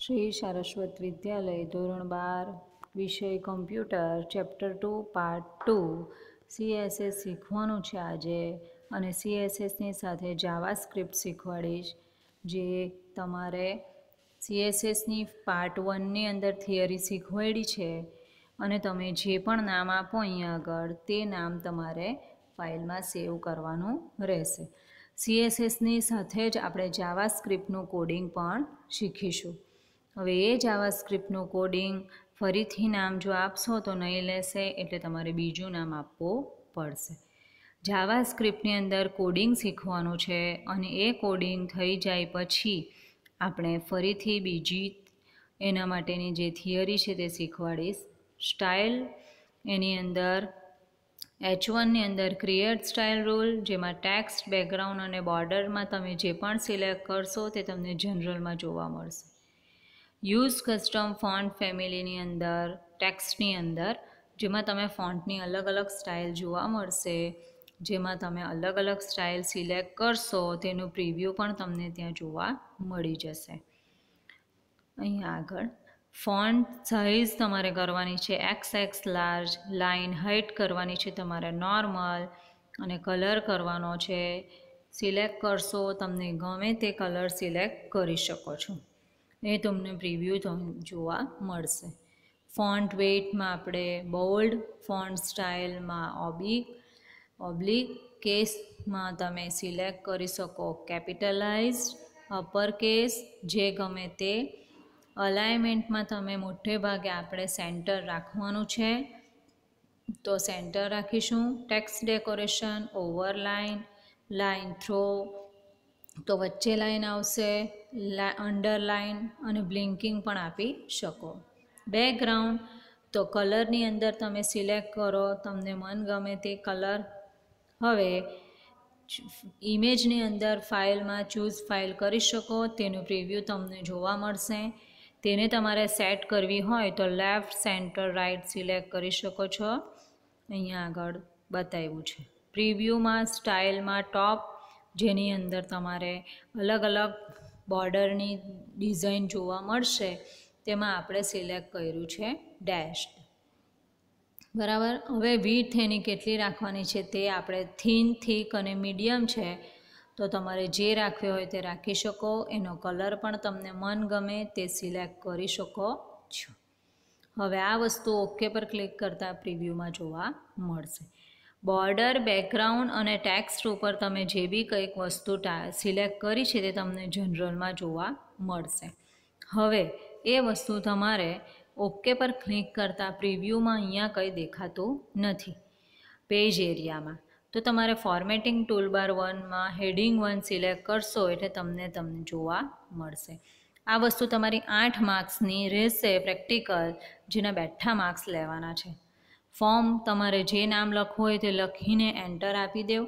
શ્રી સારસ્વત વિદ્યાલય ધોરણ બાર, વિષય computer, chapter two, part two. CSS શીખવાનું છે આજે અને સીએસએસની સાથે જાવા સ્ક્રિપ્ટ શીખવાડીશ, જે તમારે સીએસએસની પાર્ટ વનની અંદર થિયરી શીખવાડી છે અને તમે જે પણ નામ આપો અહીંયા આગળ, તે નામ તમારે ફાઇલમાં સેવ કરવાનું રહેશે. સીએસએસની સાથે જ આપણે જાવા સ્ક્રિપ્ટનું કોડિંગ પણ શીખીશું. હવે એ જાવા સ્ક્રિપ્ટનું કોડિંગ ફરીથી નામ જો આપશો તો નહીં લેશે, એટલે તમારે બીજું નામ આપવું પડશે. જાવા સ્ક્રિપ્ટની અંદર કોડિંગ શીખવાનું છે અને એ કોડિંગ થઈ જાય પછી આપણે ફરીથી બીજી એના માટેની જે થિયરી છે તે શીખવાડીશ. સ્ટાઇલ, એની અંદર એચ વનની અંદર ક્રિએટ સ્ટાઇલ રૂલ જેમાં ટેક્સ્ટ બેકગ્રાઉન્ડ અને બોર્ડરમાં તમે જે પણ સિલેક્ટ કરશો તે તમને જનરલમાં જોવા મળશે. યુઝ કસ્ટમ ફોન્ટ ફેમિલીની અંદર, ટેક્સ્ટની અંદર, જેમાં તમે ફોન્ટની અલગ અલગ સ્ટાઇલ જોવા મળશે, જેમાં તમે અલગ અલગ સ્ટાઇલ સિલેક્ટ કરશો, તેનું પ્રિવ્યૂ પણ તમને ત્યાં જોવા મળી જશે. અહીંયા આગળ, ફોન્ટ સાઇઝ તમારે કરવાની છે X X large, line height કરવાની છે તમારે નોર્મલ, અને કલર કરવાનો છે, સિલેક્ટ કરશો, તમને ગમે તે કલર સિલેક્ટ કરી શકો છો. એ તમને પ્રિવ્યૂ જોવા મળશે. ફોન્ટ વેઇટમાં આપણે બોલ્ડ ફોન્ટ સ્ટાઇલમાં ઓબિક ઓબ્લિક કેસમાં તમે સિલેક્ટ કરી શકો કેપિટલાઇઝ અપર કેસ, જે ગમે તે. અલાઇનમેન્ટમાં તમે મોટે ભાગે આપણે સેન્ટર રાખવાનું છે. તો સેન્ટર રાખીશું. Text decoration, overline, line through, તો વચ્ચે લાઇન આવશે. અંડરલાઇન અને બ્લિંકિંગ પણ આપી શકો. બેકગ્રાઉન્ડ તો કલરની અંદર તમે સિલેક્ટ કરો, તમને મન ગમે તે કલર હવે ઇમેજની અંદર ફાઇલમાં ચૂઝ ફાઇલ કરી શકો, તેનું પ્રિવ્યૂ તમને જોવા મળશે. તેને તમારે સેટ કરવી હોય તો લેફ્ટ સેન્ટર રાઇટ સિલેક્ટ કરી શકો છો. અહીંયા આગળ બતાવ્યું છે. પ્રિવ્યૂમાં સ્ટાઇલમાં ટોપ જેની અંદર તમારે અલગ અલગ બોર્ડરની ડિઝાઇન જોવા મળશે, તેમાં આપણે સિલેક્ટ કર્યું છે ડેશ બરાબર? હવે વીથ એની કેટલી રાખવાની છે તે આપણે થીન, થીક અને મીડિયમ છે, તો તમારે જે રાખવી હોય તે રાખી શકો, એનો કલર પણ તમને મન ગમે તે સિલેક્ટ કરી શકો છો. હવે આ વસ્તુ ઓકે પર ક્લિક કરતાં પ્રિવ્યૂમાં જોવા મળશે. બોર્ડર, બેકગ્રાઉન્ડ અને ટેક્સ્ટ ઉપર તમે જે બી કંઈક વસ્તુ સિલેક્ટ કરી છે તે તમને જનરલમાં જોવા મળશે. હવે, એ વસ્તુ તમારે ઓકે પર ક્લિક કરતાં પ્રિવ્યૂમાં અહીંયા કંઈ દેખાતું નથી. પેજ એરિયામાં. તો તમારે ફોર્મેટિંગ ટૂલબાર વનમાં હેડિંગ વન સિલેક્ટ કરશો એટલે તમને તમને જોવા મળશે. આ વસ્તુ તમારી આઠ માર્ક્સની રહેશે પ્રેક્ટિકલ, જેના બેઠા માર્ક્સ લેવાના છે. ફોર્મ તમારે જે નામ લખવું હોય તે લખીને એન્ટર આપી દેવ.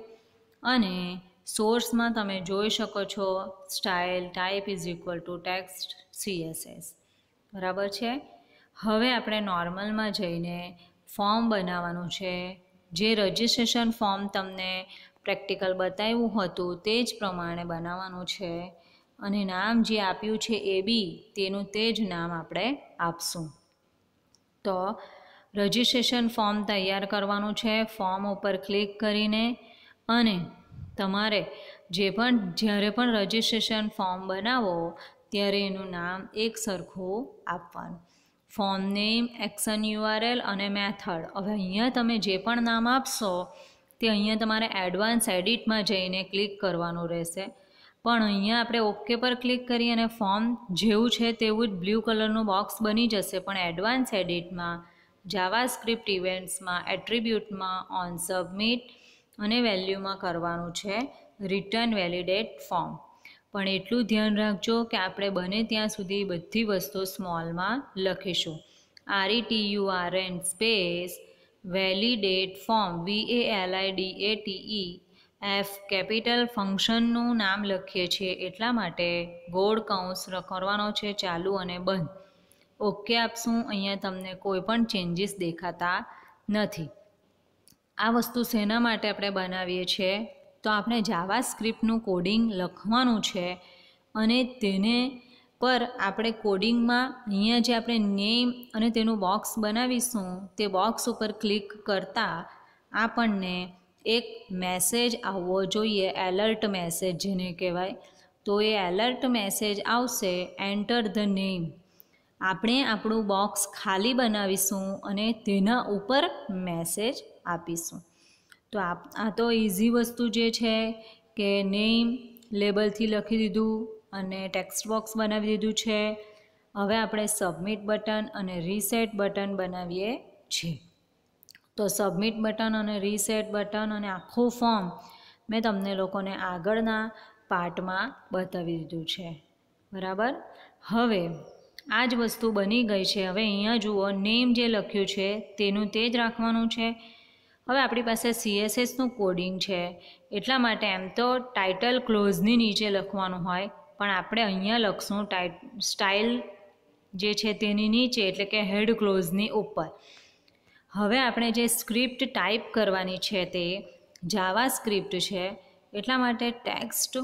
અને સોર્સમાં તમે જોઈ શકો છો style type is equal to text CSS બરાબર છે? હવે આપણે નોર્મલમાં જઈને ફોર્મ બનાવવાનું છે. જે રજિસ્ટ્રેશન ફોર્મ તમને પ્રેક્ટિકલ બતાવ્યું હતું તે જ પ્રમાણે બનાવવાનું છે. અને નામ જે આપ્યું છે એ બી, તેનું તે જ નામ આપણે આપશું. તો રજિસ્ટ્રેશન ફોર્મ તૈયાર કરવાનું છે. ફોર્મ ઉપર ક્લિક કરીને અને તમારે જે પણ, જ્યારે પણ રજિસ્ટ્રેશન ફોર્મ બનાવો, ત્યારે એનું નામ એક સરખું આપવાનું. ફોર્મ નેમ, એક્શન યુઆરએલ અને મેથડ. હવે અહીંયા તમે જે પણ નામ આપશો, તે અહીંયા તમારે એડવાન્સ એડિટમાં જઈને ક્લિક કરવાનું રહેશે. પણ અહીંયા આપણે ઓકે પર ક્લિક કરી અને ફોર્મ જેવું છે તેવું જ બ્લુ કલરનું બોક્સ બની જશે. પણ એડવાન્સ એડિટમાં જાવા સ્ક્રિપ્ટ ઇવેન્ટ્સમાં એટ્રીબ્યુટમાં ઓન સબમિટ અને વેલ્યુમાં કરવાનું છે રિટર્ન વેલિડેટ ફોર્મ પણ એટલું ધ્યાન રાખજો કે આપણે બને ત્યાં સુધી બધી વસ્તુ સ્મોલમાં લખીશું. R E T U R N space validate form V A L I D A T E F capital ફંક્શનનું નામ લખીએ છીએ. એટલા માટે ગોળ કૌંસ કરવાનો છે ચાલુ અને બંધ. ઓકે આપશું, અહીંયા તમને કોઈ પણ ચેન્જીસ દેખાતા નથી. આ વસ્તુ શેના માટે આપણે બનાવીએ છીએ તો આપણે જાવા સ્ક્રિપ્ટનું કોડિંગ લખવાનું છે અને તેને પર આપણે કોડિંગમાં અહીંયા જે આપણે નેમ અને તેનું બોક્સ બનાવીશું, તે બોક્સ ઉપર ક્લિક કરતાં આપણને એક મેસેજ આવવો જોઈએ એલર્ટ મેસેજ જેને કહેવાય. તો એ એલર્ટ મેસેજ આવશે એન્ટર ધ નેમ આપણે આપણું બોક્સ ખાલી બનાવીશું અને તેના ઉપર મેસેજ આપીશું. તો આ તો ઇઝી વસ્તુ જે છે કે નેમ લેબલથી લખી દીધું અને ટેક્સ્ટ બોક્સ બનાવી દીધું છે. હવે આપણે સબમિટ બટન અને રીસેટ બટન બનાવીએ છીએ. તો સબમિટ બટન અને રીસેટ બટન અને આખું ફોર્મ મેં તમને લોકોને આગળના પાર્ટમાં બતાવી દીધું છે. બરાબર? હવે આ જ વસ્તુ બની ગઈ છે. હવે અહીંયા જુઓ નેમ જે લખ્યું છે, તેનું તે જ રાખવાનું છે. હવે આપણી પાસે સીએસએસનું કોડિંગ છે. એટલા માટે એમ તો ટાઇટલ ક્લોઝની નીચે લખવાનું હોય, પણ આપણે અહીંયા લખશું ટાઈ સ્ટાઇલ જે છે તેની નીચે, એટલે કે હેડ ક્લોઝની ઉપર. હવે આપણે જે સ્ક્રિપ્ટ ટાઈપ કરવાની છે તે જાવા સ્ક્રિપ્ટ છે. એટલા માટે ટેક્સ્ટ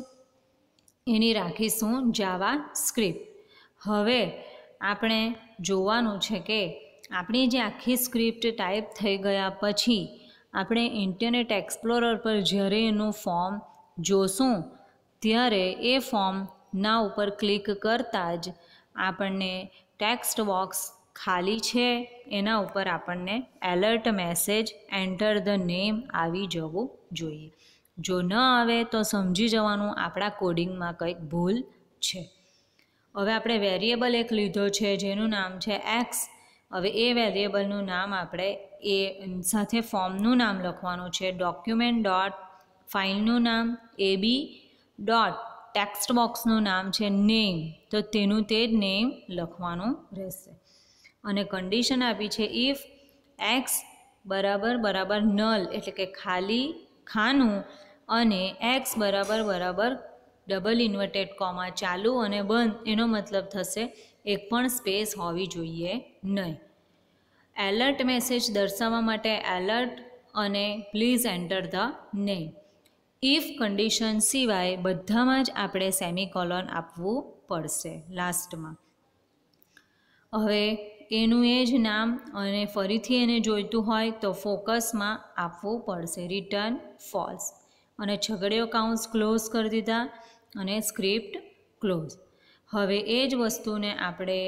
એની રાખીશું જાવા સ્ક્રિપ્ટ હવે આપણે જોવાનું છે કે આપણી જે આખી સ્ક્રિપ્ટ ટાઈપ થઈ ગયા પછી આપણે ઇન્ટરનેટ એક્સપ્લોરર પર જ્યારે એનું ફોર્મ જોશું, ત્યારે એ ફોર્મના ઉપર ક્લિક કરતાં જ આપણને ટેક્સ્ટ બોક્સ ખાલી છે, એના ઉપર આપણને alert message enter the name આવી જવું જોઈએ. જો ન આવે તો સમજી જવાનું આપણા કોડિંગમાં કંઈક ભૂલ છે. હવે આપણે વેરિએબલ એક લીધો છે, જેનું નામ છે એક્સ હવે એ વેરિએબલનું નામ આપણે એ સાથે ફોર્મનું નામ લખવાનું છે. ડોક્યુમેન્ટ ડોટ ફાઇલનું નામ એ બી ડોટ ટેક્સ્ટ બોક્સનું નામ છે નેમ તો તેનું તે જ નેમ લખવાનું રહેશે. અને કન્ડિશન આપી છે ઇફ એક્સ બરાબર બરાબર નલ એટલે કે ખાલી ખાનું અને એક્સ બરાબર બરાબર ડબલ ઇન્વર્ટેડ કોમા ચાલુ અને બંધ, એનો મતલબ થશે એક પણ સ્પેસ હોવી જોઈએ નહીં. એલર્ટ મેસેજ દર્શાવવા માટે એલર્ટ અને please enter the name. If condition સિવાય બધામાં જ આપણે સેમિકોલોન આપવું પડશે લાસ્ટમાં. હવે એનું એ જ નામ અને ફરીથી એને જોઈતું હોય તો ફોકસમાં આપવું પડશે. Return false. અને છગડીયો કાઉન્સ ક્લોઝ કરી દીધા. અને સ્ક્રિપ્ટ ક્લોઝ. હવે એ જ વસ્તુને આપણે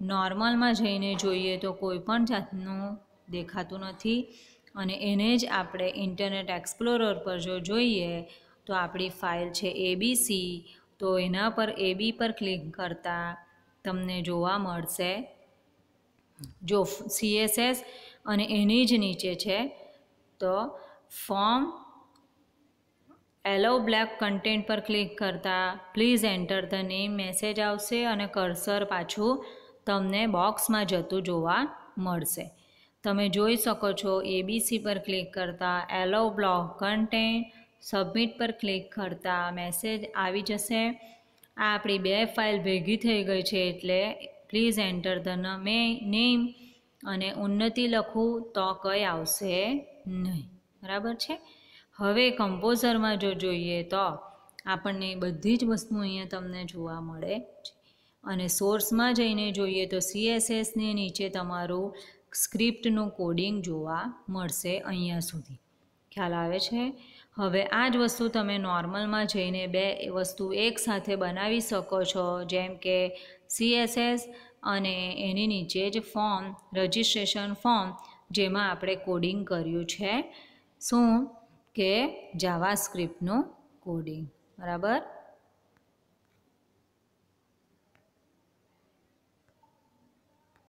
નોર્મલમાં જઈને જોઈએ તો કોઈ પણ જાતનું દેખાતું નથી અને એને જ આપણે ઇન્ટરનેટ એક્સપ્લોરર પર જો જોઈએ તો આપણી ફાઇલ છે એબીસી તો એના પર એબી પર ક્લિક કરતાં તમને જોવા મળશે. જો સીએસએસ અને એની જ નીચે છે તો ફોર્મ એલો બ્લેક કન્ટેન્ટ પર ક્લિક કરતાં please enter the name message આવશે અને કર્સર પાછું તમને બોક્સમાં જતું જોવા મળશે. તમે જોઈ શકો છો એબીસી પર ક્લિક કરતાં એલો બ્લોક કન્ટેન્ટ સબમિટ પર ક્લિક કરતાં મેસેજ આવી જશે. આ આપણી બે ફાઇલ ભેગી થઈ ગઈ છે એટલે please enter the me name અને ઉન્નતિ લખું તો કંઈ આવશે નહીં. બરાબર છે? હવે કમ્પોઝરમાં જો જોઈએ તો આપણને બધી જ વસ્તુ અહીંયા તમને જોવા મળે છે. અને સોર્સમાં જઈને જોઈએ તો સીએસએસની નીચે તમારું સ્ક્રિપ્ટનું કોડિંગ જોવા મળશે અહીંયા સુધી. ખ્યાલ આવે છે? હવે આ જ વસ્તુ તમે નોર્મલમાં જઈને બે વસ્તુ એકસાથે બનાવી શકો છો, જેમ કે સીએસએસ અને એની નીચે જ ફોર્મ, રજિસ્ટ્રેશન ફોર્મ, જેમાં આપણે કોડિંગ કર્યું છે. શું? કે જાવા સ્ક્રિપ્ટનું કોડિંગ બરાબર?